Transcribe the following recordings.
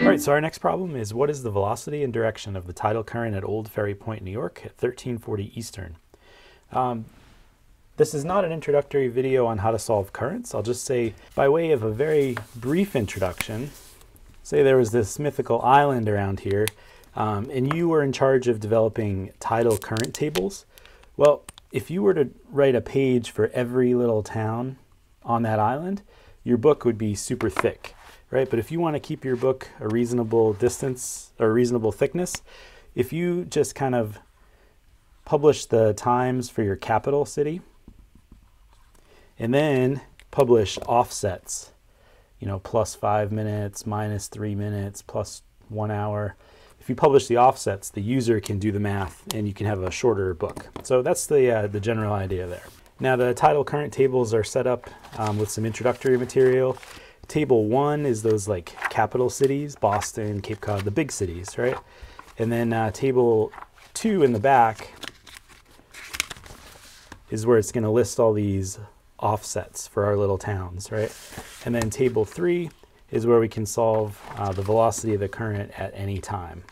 All right, so our next problem is what is the velocity and direction of the tidal current at Old Ferry Point, New York at 1340 Eastern? Um, this is not an introductory video on how to solve currents. I'll just say, by way of a very brief introduction, say there was this mythical island around here, um, and you were in charge of developing tidal current tables. Well, if you were to write a page for every little town on that island, your book would be super thick, right? But if you want to keep your book a reasonable distance or reasonable thickness, if you just kind of publish the times for your capital city and then publish offsets, you know, plus five minutes, minus three minutes, plus one hour. If you publish the offsets, the user can do the math and you can have a shorter book. So that's the, uh, the general idea there. Now the tidal current tables are set up um, with some introductory material. Table one is those like capital cities, Boston, Cape Cod, the big cities, right? And then uh, table two in the back is where it's gonna list all these offsets for our little towns, right? And then table three is where we can solve uh, the velocity of the current at any time.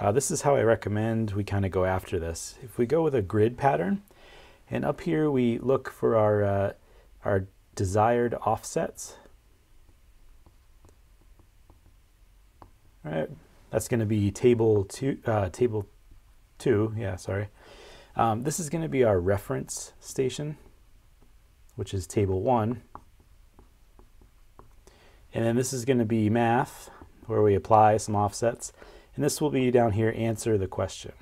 Uh, this is how I recommend we kind of go after this. If we go with a grid pattern, and up here we look for our, uh, our desired offsets. All right, that's going to be table two, uh, table two, yeah, sorry. Um, this is going to be our reference station, which is table one. And then this is going to be math, where we apply some offsets. And this will be down here, answer the question.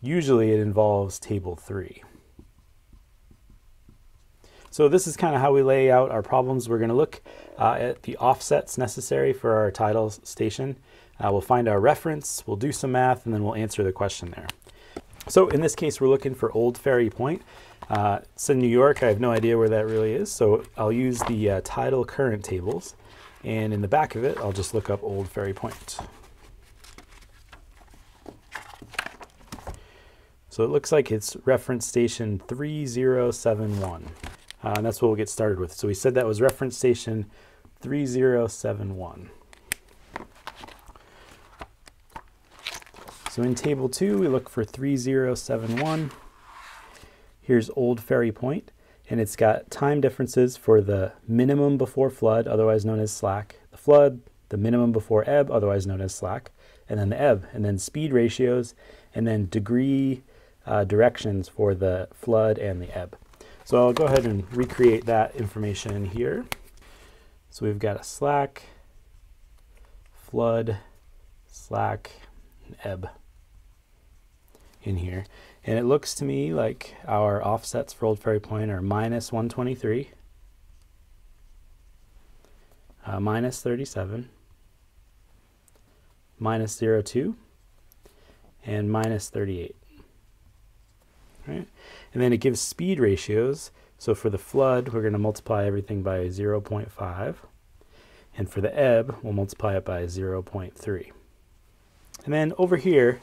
Usually it involves table three. So this is kind of how we lay out our problems. We're going to look uh, at the offsets necessary for our tidal station. Uh, we'll find our reference, we'll do some math, and then we'll answer the question there. So in this case, we're looking for Old Ferry Point. Uh, it's in New York. I have no idea where that really is. So I'll use the uh, tidal current tables. And in the back of it, I'll just look up Old Ferry Point. So it looks like it's reference station 3071. Uh, and that's what we'll get started with. So we said that was reference station 3071. So in table two, we look for 3071. Here's Old Ferry Point, and it's got time differences for the minimum before flood, otherwise known as slack, the flood, the minimum before ebb, otherwise known as slack, and then the ebb, and then speed ratios, and then degree uh, directions for the flood and the ebb. So I'll go ahead and recreate that information here. So we've got a slack, flood, slack, and ebb in here. And it looks to me like our offsets for Old Ferry Point are minus 123, uh, minus 37, minus 02, and minus 38 right? And then it gives speed ratios. So for the flood, we're going to multiply everything by 0.5. And for the ebb, we'll multiply it by 0.3. And then over here,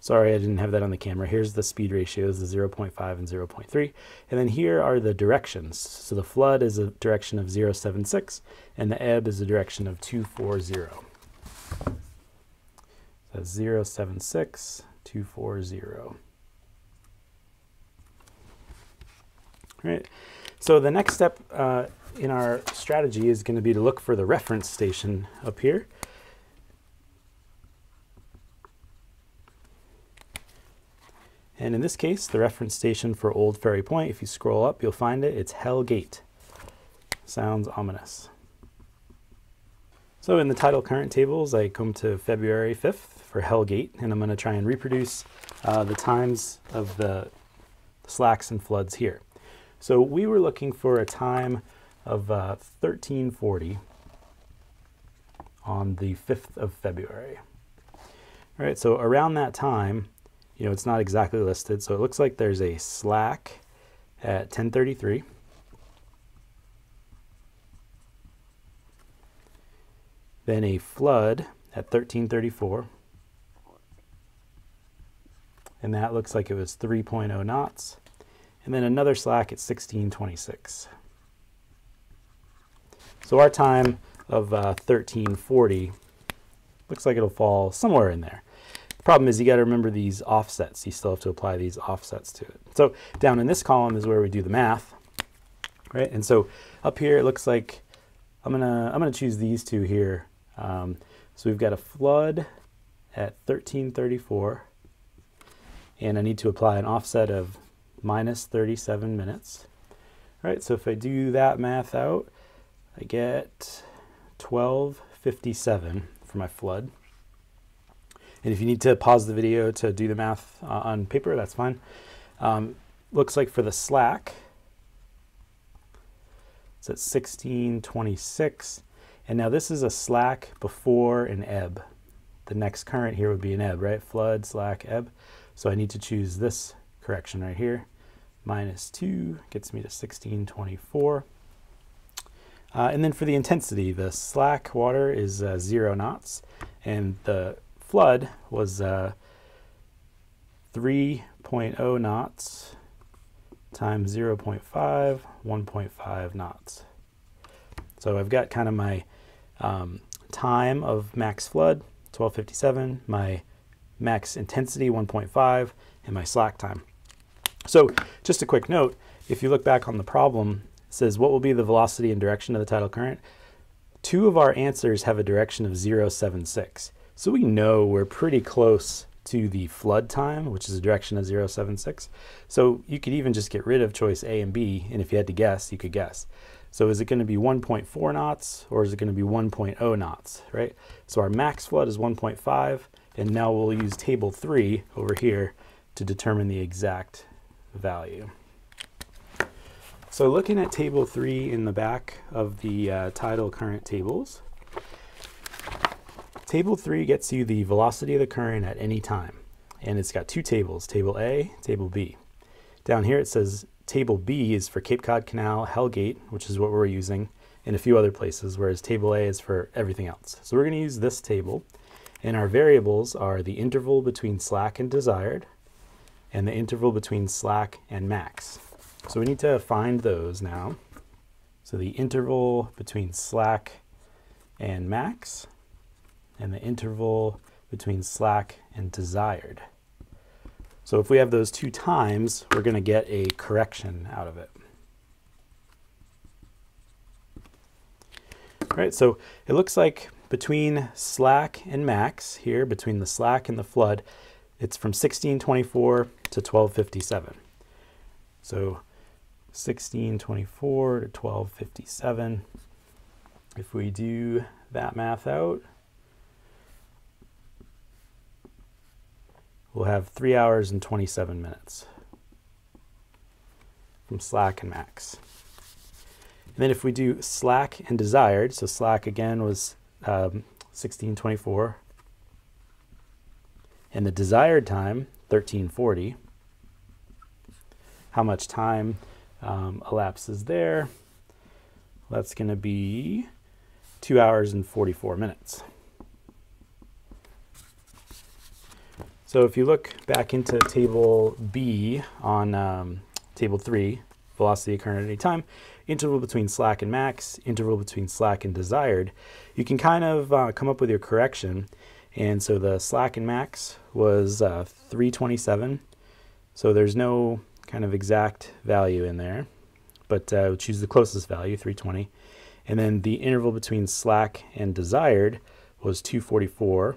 sorry, I didn't have that on the camera. Here's the speed ratios, the 0.5 and 0.3. And then here are the directions. So the flood is a direction of 076, and the ebb is a direction of 240. So 076, 240. Right? So the next step uh, in our strategy is going to be to look for the reference station up here. And in this case, the reference station for Old Ferry Point, if you scroll up, you'll find it. It's Hell Gate. Sounds ominous. So in the tidal current tables, I come to February 5th for Hell Gate, and I'm going to try and reproduce uh, the times of the slacks and floods here. So we were looking for a time of uh, 1340 on the 5th of February. All right, so around that time, you know, it's not exactly listed, so it looks like there's a slack at 1033. Then a flood at 1334. And that looks like it was 3.0 knots and then another slack at 1626. So our time of uh, 1340 looks like it'll fall somewhere in there. The problem is you got to remember these offsets. You still have to apply these offsets to it. So down in this column is where we do the math, right? And so up here it looks like I'm gonna I'm gonna choose these two here. Um, so we've got a flood at 1334, and I need to apply an offset of minus 37 minutes. All right, so if I do that math out, I get 1257 for my flood. And if you need to pause the video to do the math uh, on paper, that's fine. Um, looks like for the slack, it's at 1626. And now this is a slack before an ebb. The next current here would be an ebb, right? Flood, slack, ebb. So I need to choose this correction right here. Minus 2 gets me to 1624. Uh, and then for the intensity, the slack water is uh, 0 knots, and the flood was uh, 3.0 knots times 0 0.5, 1.5 knots. So I've got kind of my um, time of max flood, 1257, my max intensity, 1.5, and my slack time. So just a quick note, if you look back on the problem, it says what will be the velocity and direction of the tidal current? Two of our answers have a direction of 076. So we know we're pretty close to the flood time, which is a direction of 076. So you could even just get rid of choice A and B, and if you had to guess, you could guess. So is it going to be 1.4 knots or is it going to be 1.0 knots, right? So our max flood is 1.5, and now we'll use table 3 over here to determine the exact value. So looking at table 3 in the back of the uh, tidal current tables, table 3 gets you the velocity of the current at any time. And it's got two tables, table A, table B. Down here it says table B is for Cape Cod Canal, Hellgate, which is what we're using, and a few other places, whereas table A is for everything else. So we're going to use this table, and our variables are the interval between slack and desired, and the interval between slack and max. So we need to find those now. So the interval between slack and max, and the interval between slack and desired. So if we have those two times, we're going to get a correction out of it. All right, so it looks like between slack and max here, between the slack and the flood, it's from 1624 to 1257. So 1624 to 1257. If we do that math out, we'll have 3 hours and 27 minutes from slack and max. And then if we do slack and desired, so slack again was um, 1624, and the desired time, 1340, how much time um, elapses there? That's going to be 2 hours and 44 minutes. So if you look back into table B on um, table 3, velocity current at any time, interval between slack and max, interval between slack and desired, you can kind of uh, come up with your correction. And so the slack and max was uh, 327. So there's no kind of exact value in there, but uh, we'll choose the closest value, 320. And then the interval between slack and desired was 244.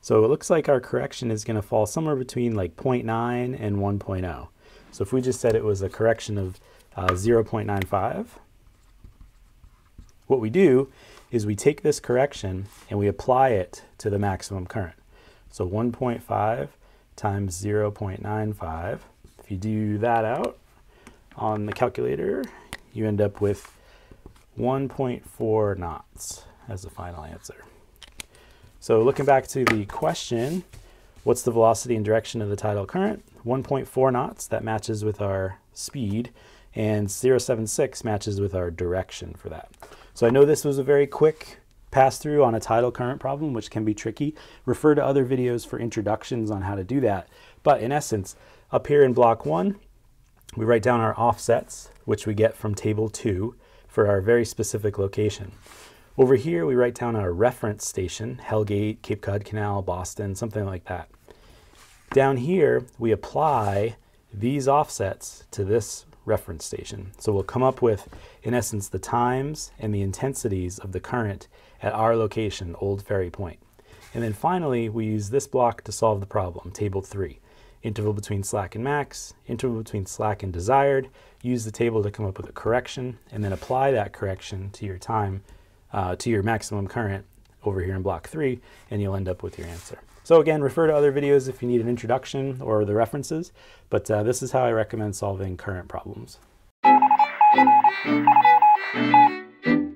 So it looks like our correction is going to fall somewhere between like 0.9 and 1.0. So if we just said it was a correction of uh, 0.95, what we do is we take this correction and we apply it to the maximum current. So 1.5 times 0.95, if you do that out on the calculator, you end up with 1.4 knots as the final answer. So looking back to the question, what's the velocity and direction of the tidal current? 1.4 knots, that matches with our speed, and 0.76 matches with our direction for that. So I know this was a very quick pass through on a tidal current problem, which can be tricky. Refer to other videos for introductions on how to do that. But in essence, up here in block one, we write down our offsets, which we get from table two. for our very specific location. Over here, we write down our reference station, Hellgate, Cape Cod Canal, Boston, something like that. Down here, we apply these offsets to this reference station. So we'll come up with, in essence, the times and the intensities of the current at our location, Old Ferry Point. And then finally, we use this block to solve the problem, table three. Interval between slack and max, interval between slack and desired. Use the table to come up with a correction, and then apply that correction to your time, uh, to your maximum current over here in block three, and you'll end up with your answer. So again, refer to other videos if you need an introduction or the references, but uh, this is how I recommend solving current problems.